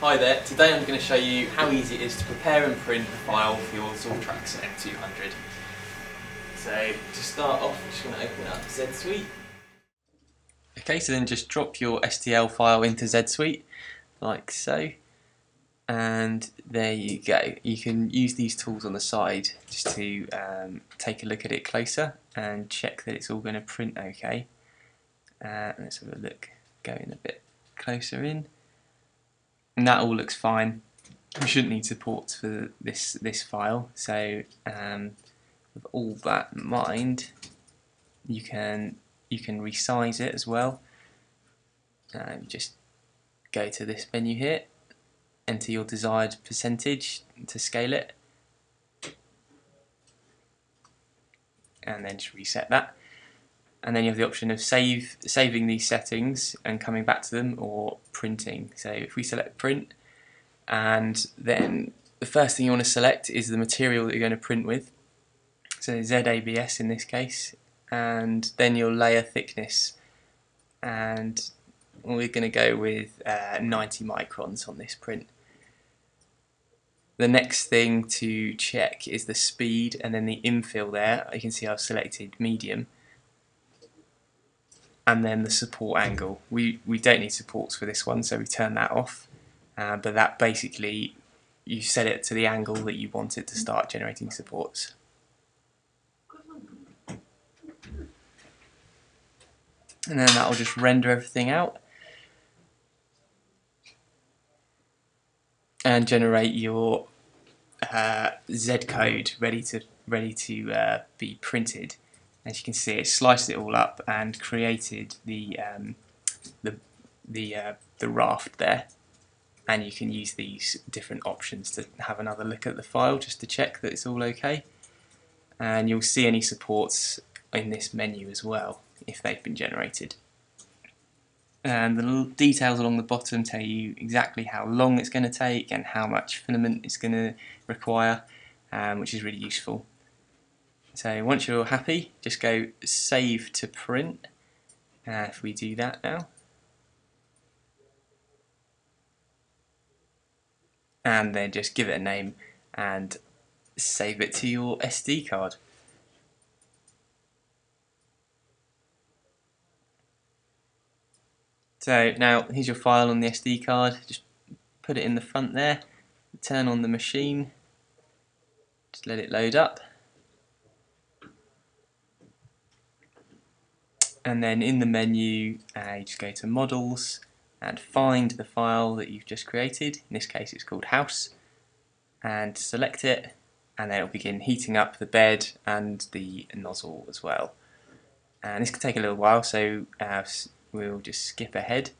Hi there, today I'm going to show you how easy it is to prepare and print a file for your Zortrax M200. So to start off, I'm just going to open up Z Suite. Okay, so then just drop your STL file into Z Suite, like so. And there you go. You can use these tools on the side just to um, take a look at it closer and check that it's all going to print okay. Uh, let's have a look, going a bit closer in and that all looks fine. We shouldn't need support for this this file. So um, with all that in mind, you can you can resize it as well. Um, just go to this menu here, enter your desired percentage to scale it, and then just reset that. And then you have the option of save saving these settings and coming back to them, or printing. So if we select print, and then the first thing you want to select is the material that you're going to print with. So ZABS in this case, and then your layer thickness. And we're going to go with uh, 90 microns on this print. The next thing to check is the speed and then the infill there. You can see I've selected medium and then the support angle. We, we don't need supports for this one, so we turn that off. Uh, but that basically, you set it to the angle that you want it to start generating supports. And then that will just render everything out. And generate your uh, Z code ready to ready to uh, be printed as you can see it sliced it all up and created the um, the the, uh, the raft there. And you can use these different options to have another look at the file just to check that it's all okay. And you'll see any supports in this menu as well if they've been generated. And the details along the bottom tell you exactly how long it's going to take and how much filament it's going to require um, which is really useful so once you're all happy, just go save to print. Uh, if we do that now. And then just give it a name and save it to your SD card. So now here's your file on the SD card, just put it in the front there, turn on the machine, just let it load up. And then in the menu uh, you just go to models and find the file that you've just created. In this case it's called house. And select it. And then it'll begin heating up the bed and the nozzle as well. And this can take a little while so uh, we'll just skip ahead.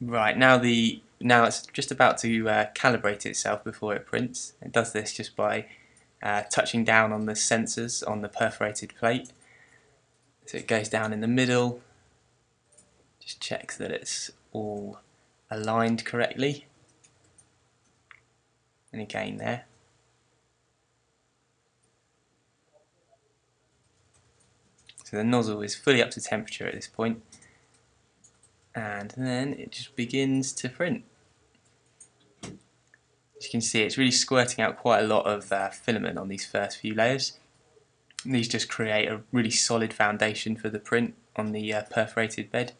Right now the now it's just about to uh, calibrate itself before it prints. It does this just by uh, touching down on the sensors on the perforated plate. So it goes down in the middle, just checks that it's all aligned correctly. And again there. So the nozzle is fully up to temperature at this point and then it just begins to print. As you can see, it's really squirting out quite a lot of uh, filament on these first few layers. And these just create a really solid foundation for the print on the uh, perforated bed.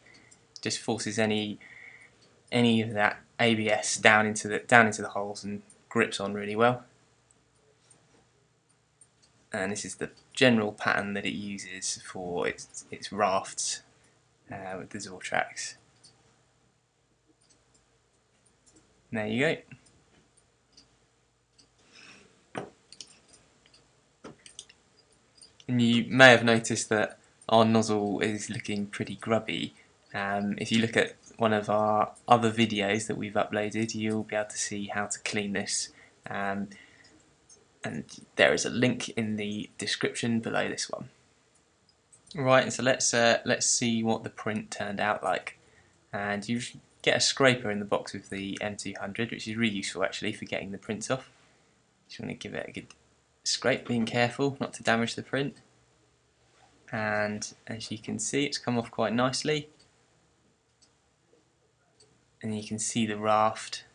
Just forces any any of that ABS down into the down into the holes and grips on really well. And this is the general pattern that it uses for its its rafts uh, with the Zortrax. There you go. And you may have noticed that our nozzle is looking pretty grubby. Um, if you look at one of our other videos that we've uploaded, you'll be able to see how to clean this. Um, and there is a link in the description below this one. Right, and so let's uh, let's see what the print turned out like. And you get a scraper in the box with the M200, which is really useful actually for getting the prints off. Just want to give it a good scrape, being careful not to damage the print. And as you can see, it's come off quite nicely. and you can see the raft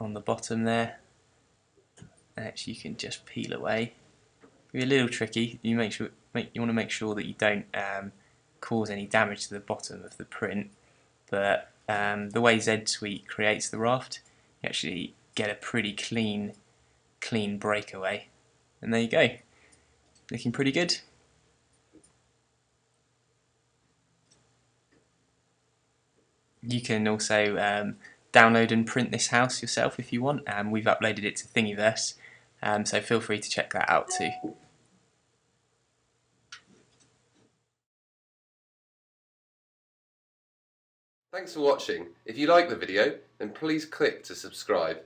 on the bottom there which you can just peel away. Be a little tricky. You make sure make, you want to make sure that you don't um, cause any damage to the bottom of the print. But um, the way Z Suite creates the raft, you actually get a pretty clean, clean breakaway. And there you go, looking pretty good. You can also um, download and print this house yourself if you want. Um, we've uploaded it to Thingiverse, um, so feel free to check that out too. Thanks for watching. If you like the video, then please click to subscribe.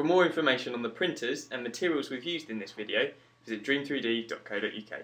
For more information on the printers and materials we've used in this video, visit dream3d.co.uk.